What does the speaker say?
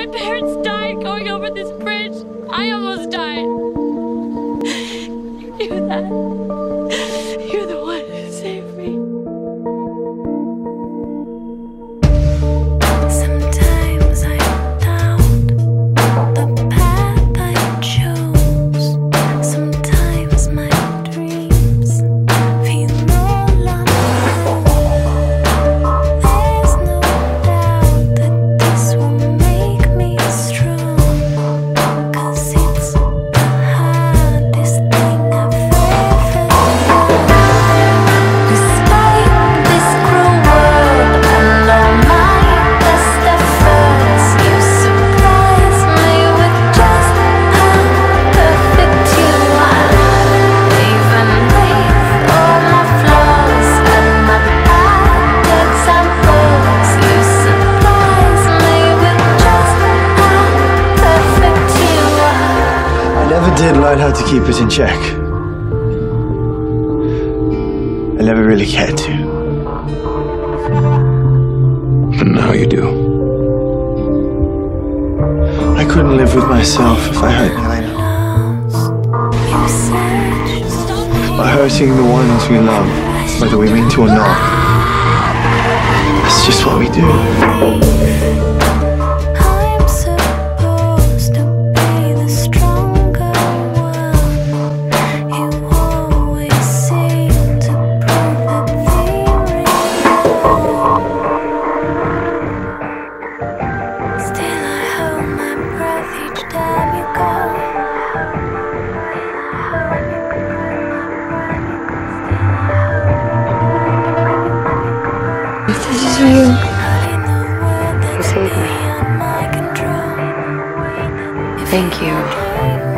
My parents died going over this bridge. I almost died. You knew that. Did learn how to keep it in check. I never really cared to. But now you do. I couldn't live with myself if I hurt Elena. By hurting the ones we love, whether we mean to or not. That's just what we do. Me. thank you.